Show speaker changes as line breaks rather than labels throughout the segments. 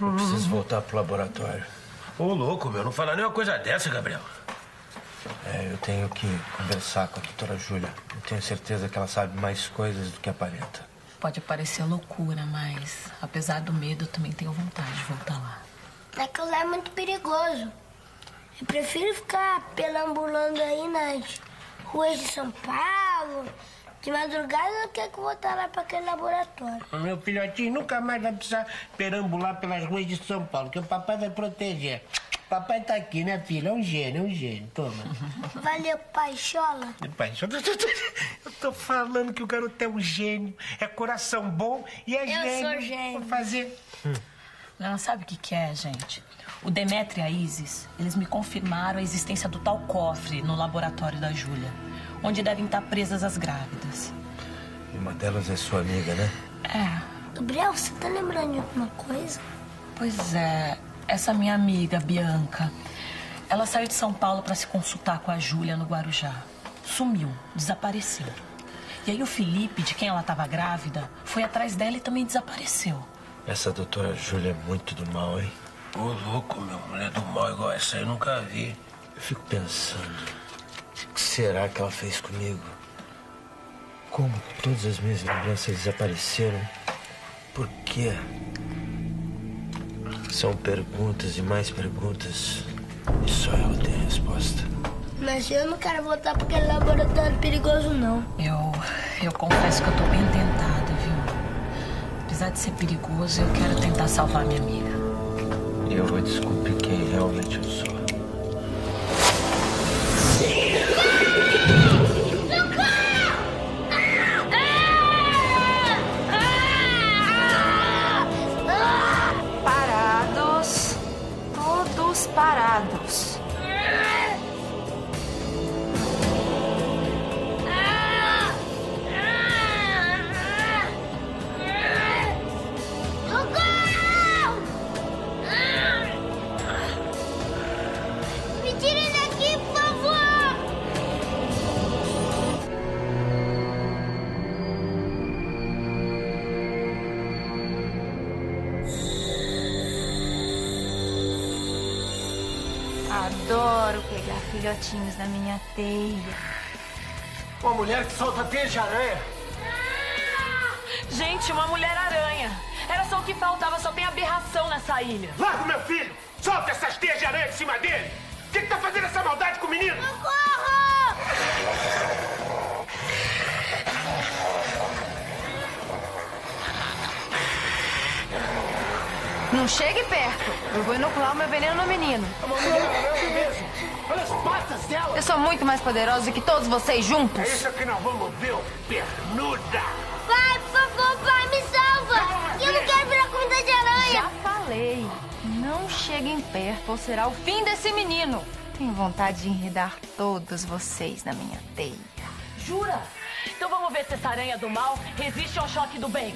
Eu preciso voltar pro laboratório.
Ô, louco, meu, não fala nem uma coisa dessa, Gabriel.
É, eu tenho que conversar com a doutora Júlia. Eu tenho certeza que ela sabe mais coisas do que aparenta.
Pode parecer loucura, mas apesar do medo, eu também tenho vontade de voltar lá.
Aquilo lá é muito perigoso. Eu prefiro ficar pelambulando aí nas ruas de São Paulo, de madrugada, do que que voltar lá para aquele laboratório.
Meu filhotinho nunca mais vai precisar perambular pelas ruas de São Paulo, que o papai vai proteger. Papai tá aqui, né, filho? É um gênio, é um gênio. Toma.
Valeu, Paixola.
Pai, só- eu tô falando que o garoto é um gênio, é coração bom e é
Eu
gênio.
sou gênio.
Vou fazer.
Não, sabe o que, que é, gente? O Demetrio e a Isis, eles me confirmaram a existência do tal cofre no laboratório da Júlia, onde devem estar presas as grávidas.
E uma delas é sua amiga, né?
É,
Gabriel, você tá lembrando de alguma coisa?
pois é. Essa minha amiga, Bianca, ela saiu de São Paulo para se consultar com a Júlia no Guarujá. Sumiu, desapareceu. E aí o Felipe, de quem ela estava grávida, foi atrás dela e também desapareceu.
Essa doutora Júlia é muito do mal, hein?
Ô, louco, meu, mulher do mal igual essa eu nunca vi.
Eu fico pensando, o que será que ela fez comigo? Como todas as minhas lembranças desapareceram? Por quê? São perguntas e mais perguntas. E só ela tem a resposta.
Mas eu não quero voltar para aquele laboratório perigoso, não.
Eu, eu confesso que eu tô bem tentada, viu? Apesar de ser perigoso, eu quero tentar salvar minha amiga.
E eu vou descobrir quem realmente eu sou.
Parados. Filhotinhos na minha teia.
Uma mulher que solta teia de aranha.
Gente, uma mulher-aranha. Era só o que faltava, só tem aberração nessa ilha.
Larga o meu filho! Solta essas teias de aranha de cima dele! O que, que tá fazendo essa maldade com o menino?
Não chegue perto. Eu vou inocular o meu veneno no menino.
Olha as patas dela!
Eu sou muito mais poderosa do que todos vocês juntos.
É isso que nós vamos ver, ô pernuda!
Pai, por favor, pai, me salva! Eu não quero virar comida de aranha!
Já falei. Não cheguem perto ou será o fim desse menino. Tenho vontade de enredar todos vocês na minha teia.
Jura? Então vamos ver se essa aranha do mal resiste ao choque do bem.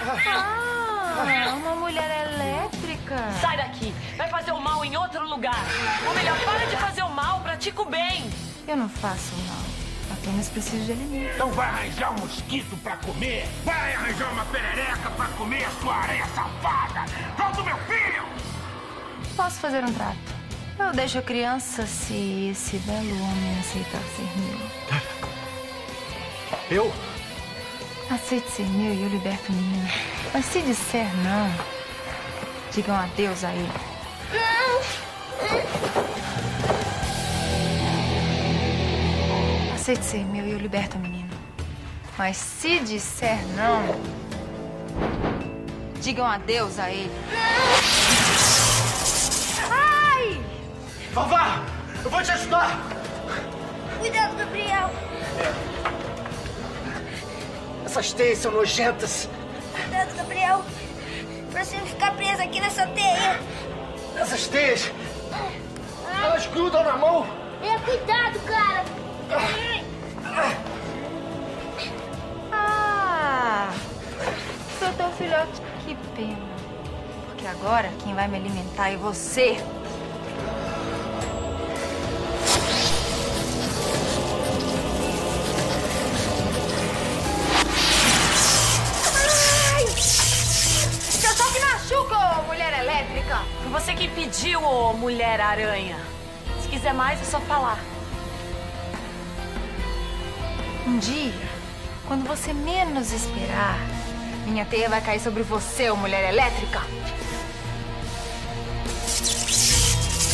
Ah, uma mulher elétrica.
Sai daqui. Vai fazer o mal em outro lugar. Ou melhor, para de fazer o mal, pratica o bem.
Eu não faço mal. Apenas preciso de alimento.
Então vai arranjar um mosquito pra comer! Vai arranjar uma perereca pra comer, sua aranha safada! Volta o meu filho!
Posso fazer um trato. Eu deixo a criança se esse belo homem aceitar ser meu.
Eu?
Aceite ser meu e eu liberto o menino. Mas se disser não, digam adeus a ele. Aceite ser meu e eu liberto o menino. Mas se disser não, digam adeus a ele. Ai!
Vavá! Eu vou te ajudar!
Cuidado, Gabriel!
Essas teias são nojentas!
Cuidado, Gabriel! Pra você não ficar preso aqui nessa teia!
Essas teias! Elas grudam na mão!
É, cuidado, cara!
Ah! Sou teu filhote. Que pena. Porque agora quem vai me alimentar é você.
Foi você que pediu, ô Mulher-Aranha. Se quiser mais, é só falar.
Um dia, quando você menos esperar, minha teia vai cair sobre você, ô mulher elétrica.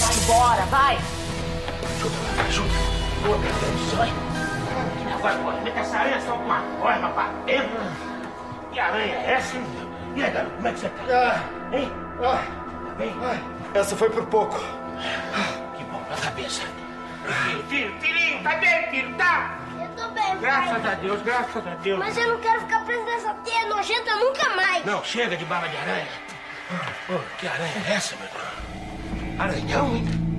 Vai embora, vai.
Ajuda, ajuda. Ô, meu Deus. Que negócio, pô. Meta essa aranha só com uma forma pra dentro. Que aranha é essa, hein? E aí, garoto, como é que você tá? Hein?
Ah,
Tá bem?
essa foi por pouco.
Que bom, na cabeça. Filho, filho, filhinho, tá bem, filho, tá?
Eu tô bem,
Graças
pai.
a Deus, graças a Deus.
Mas eu não quero ficar preso nessa teia nojenta nunca mais.
Não, chega de bala de aranha. Pô, que aranha é essa, meu irmão? Aranhão, hein?